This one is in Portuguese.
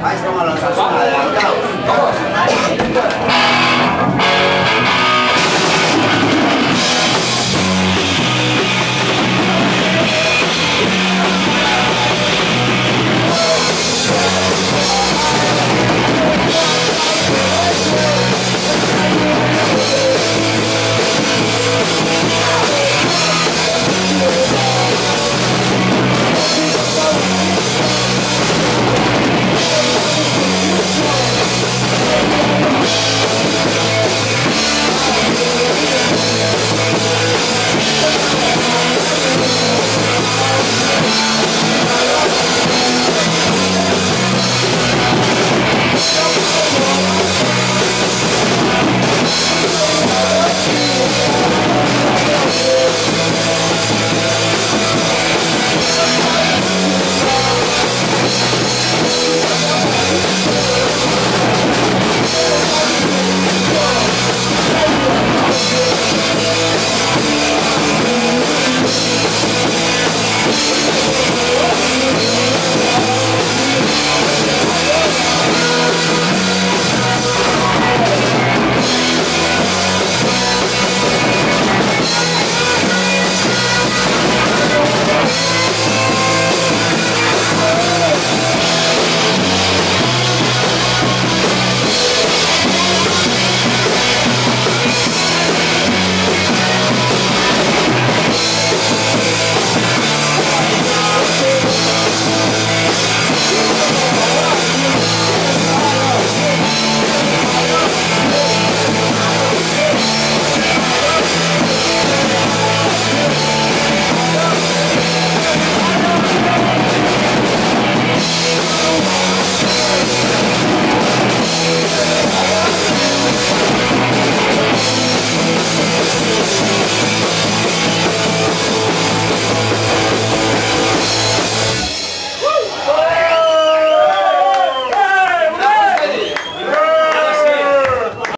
Mais vamos lá a